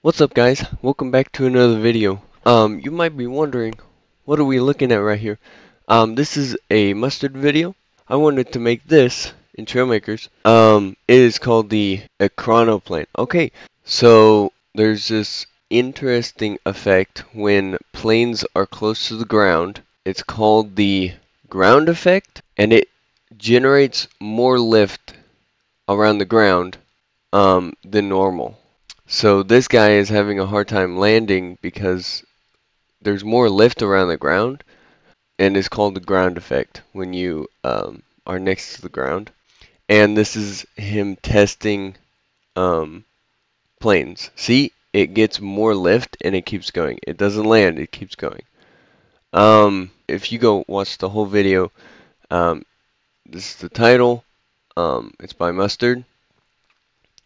What's up guys? Welcome back to another video. Um, you might be wondering, what are we looking at right here? Um, this is a mustard video. I wanted to make this in Trailmakers. Um, it is called the Ekranoplane. Okay, so there's this interesting effect when planes are close to the ground. It's called the ground effect, and it generates more lift around the ground um, than normal. So this guy is having a hard time landing because there's more lift around the ground, and it's called the ground effect when you um, are next to the ground. And this is him testing um, planes. See, it gets more lift and it keeps going. It doesn't land, it keeps going. Um, if you go watch the whole video, um, this is the title. Um, it's by Mustard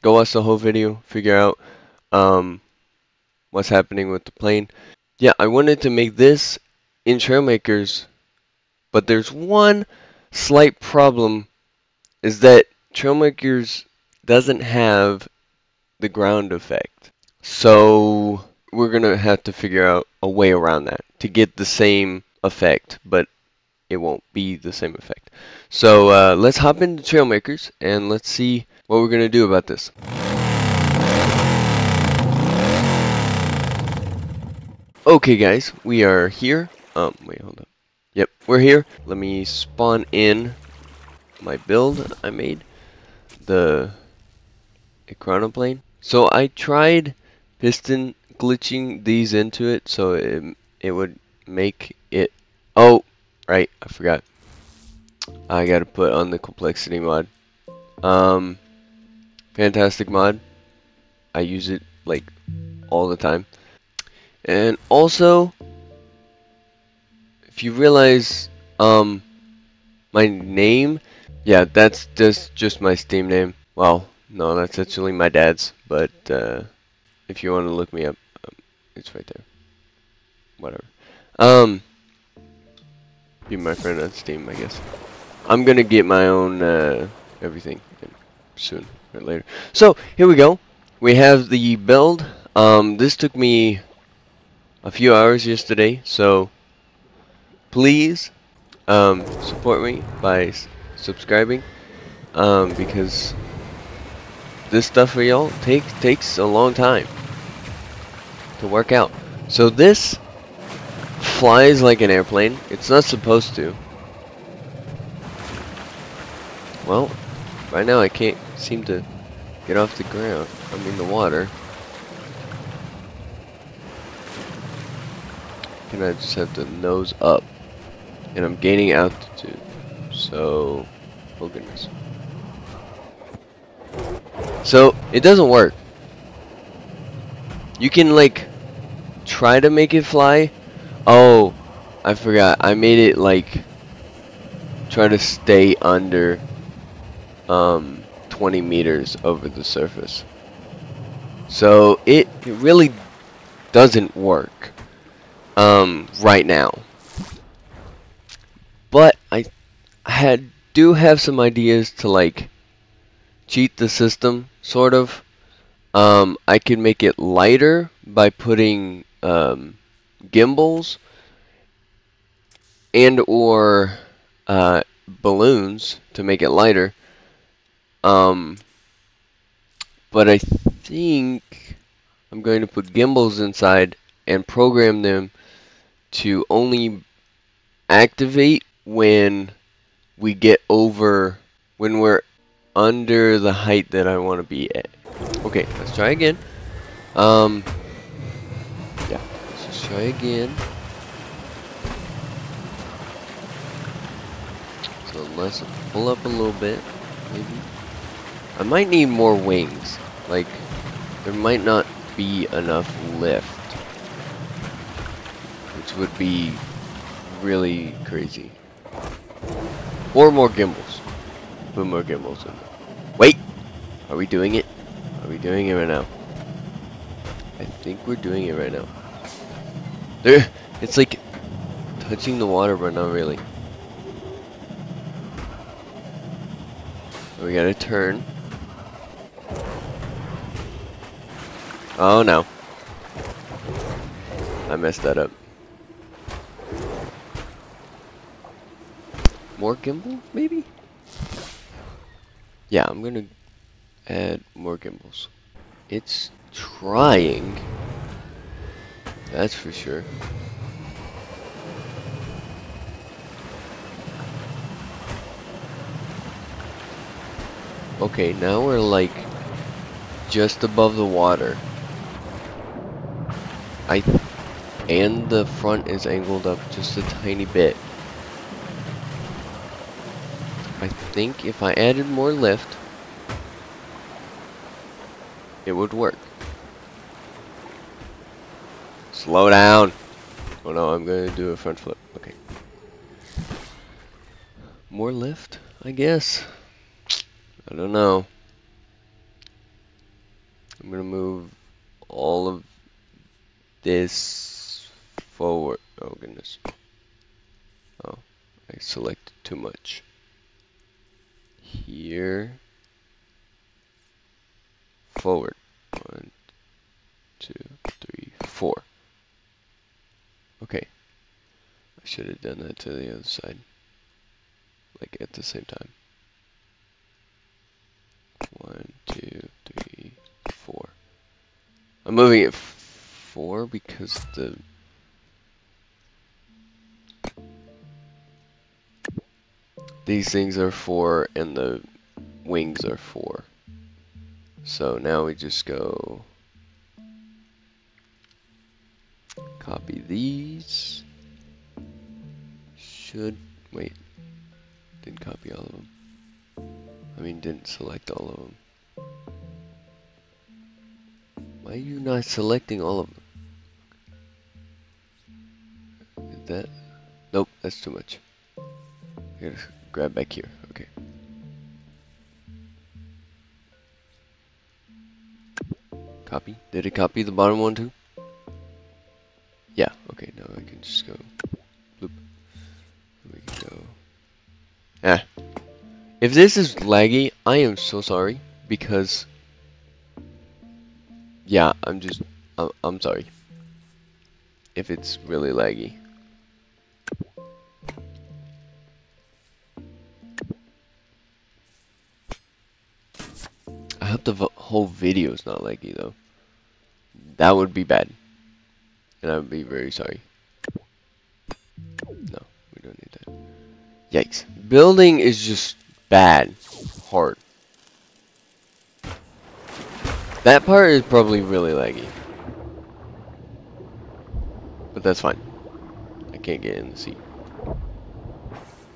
go watch the whole video, figure out um, what's happening with the plane. Yeah, I wanted to make this in Trailmakers, but there's one slight problem, is that Trailmakers doesn't have the ground effect. So we're going to have to figure out a way around that to get the same effect, but it won't be the same effect. So uh, let's hop into Trailmakers and let's see what we're going to do about this. Okay guys, we are here. Um, wait, hold up. Yep, we're here. Let me spawn in my build I made. The Ekranoplane. So I tried piston glitching these into it so it, it would make it... Oh, right, I forgot. I gotta put on the complexity mod. Um, fantastic mod. I use it like all the time. And also, if you realize, um, my name, yeah, that's just just my Steam name. Well, no, that's actually my dad's. But uh, if you want to look me up, um, it's right there. Whatever. Um, be my friend on Steam, I guess. I'm gonna get my own uh, everything soon or later. So here we go. We have the build. Um, this took me a few hours yesterday, so please um, support me by subscribing um, because this stuff for y'all takes takes a long time to work out. So this flies like an airplane. It's not supposed to. Well, right now I can't seem to get off the ground. I mean the water. And I just have to nose up. And I'm gaining altitude. So, oh goodness. So, it doesn't work. You can like try to make it fly. Oh, I forgot. I made it like try to stay under um, 20 meters over the surface. So it, it really doesn't work um, right now. But I had do have some ideas to like cheat the system, sort of. Um, I can make it lighter by putting um, gimbals and or uh, balloons to make it lighter. Um, but I think I'm going to put gimbals inside and program them to only activate when we get over, when we're under the height that I want to be at. Okay, let's try again. Um, yeah, let's just try again. So let's pull up a little bit, maybe. I might need more wings. Like, there might not be enough lift. Would be really crazy. Or more gimbals. Put more gimbals in there. Wait! Are we doing it? Are we doing it right now? I think we're doing it right now. There, it's like touching the water, but not really. We gotta turn. Oh no. I messed that up. More gimbal, maybe? Yeah, I'm gonna add more gimbals. It's trying. That's for sure. Okay, now we're like just above the water. I and the front is angled up just a tiny bit. I think if I added more lift, it would work. Slow down. Oh no, I'm gonna do a front flip. Okay. More lift, I guess. I don't know. I'm gonna move all of this forward. Oh goodness. Oh, I selected too much. Here. Forward. One, two, three, four. Okay. I should have done that to the other side. Like at the same time. One, two, three, four. I'm moving it four because the these things are four and the wings are four. So now we just go copy these. Should wait. Didn't copy all of them. I mean, didn't select all of them. Why are you not selecting all of them? Is that? Nope, that's too much. Gotta grab back here. Okay. Copy. Did it copy the bottom one too? Yeah. Okay. Now I can just go. Bloop. We can go. Ah. If this is laggy, I am so sorry because yeah, I'm just I'm, I'm sorry if it's really laggy. Whole video is not laggy though. That would be bad. And I would be very sorry. No, we don't need that. Yikes. Building is just bad. Hard. That part is probably really laggy. But that's fine. I can't get in the seat.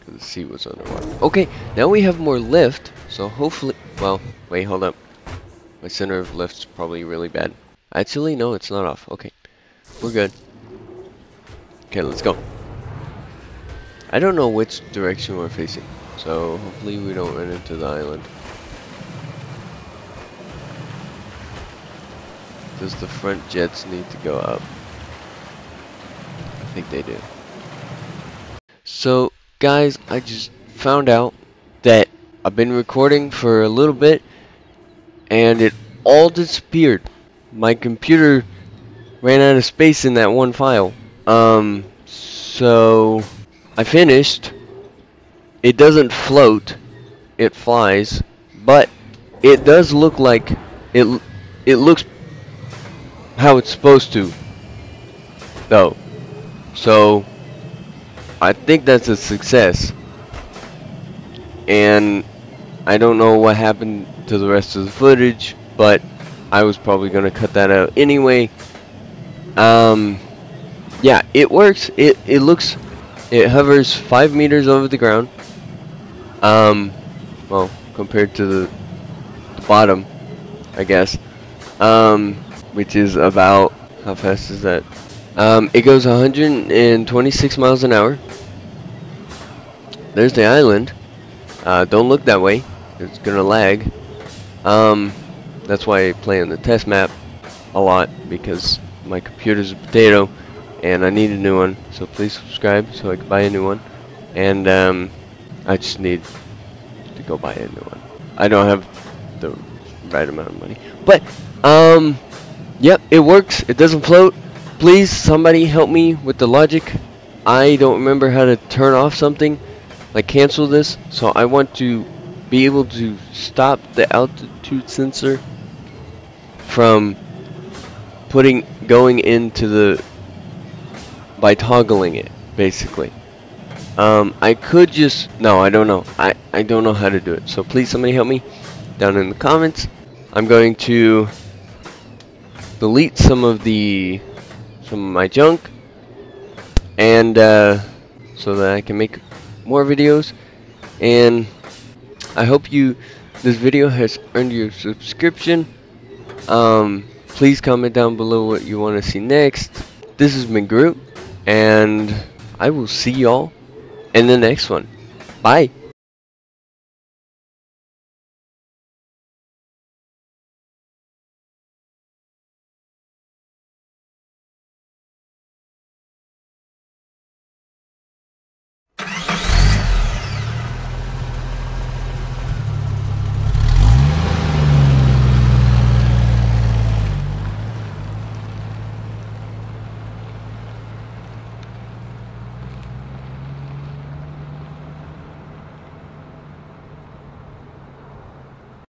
Because the seat was underwater. Okay, now we have more lift. So hopefully... Well, wait, hold up. My center of lift's probably really bad. Actually, no, it's not off. Okay. We're good. Okay, let's go. I don't know which direction we're facing. So hopefully we don't run into the island. Does the front jets need to go up? I think they do. So guys, I just found out that I've been recording for a little bit and it all disappeared. My computer ran out of space in that one file. Um, so I finished it doesn't float, it flies, but it does look like it it looks how it's supposed to though. So I think that's a success. And I don't know what happened to the rest of the footage, but I was probably going to cut that out anyway. Um yeah, it works. It it looks it hovers 5 meters over the ground um, well, compared to the, the bottom, I guess. Um, which is about, how fast is that? Um, it goes 126 miles an hour. There's the island. Uh, don't look that way. It's gonna lag. Um, that's why I play on the test map a lot because my computer's a potato and I need a new one. So please subscribe so I can buy a new one. And um, I just need to go buy a new one. I don't have the right amount of money. But, um, yep, it works. It doesn't float. please somebody help me with the logic I don't remember how to turn off something like cancel this so I want to be able to stop the altitude sensor from putting going into the by toggling it basically. Um, I could just no I don't know. I, I don't know how to do it. So please somebody help me down in the comments. I'm going to delete some of the some of my junk and uh, so that I can make more videos. And I hope you this video has earned your subscription um, please comment down below what you want to see next. This has been Groot and I will see y'all in the next one. Bye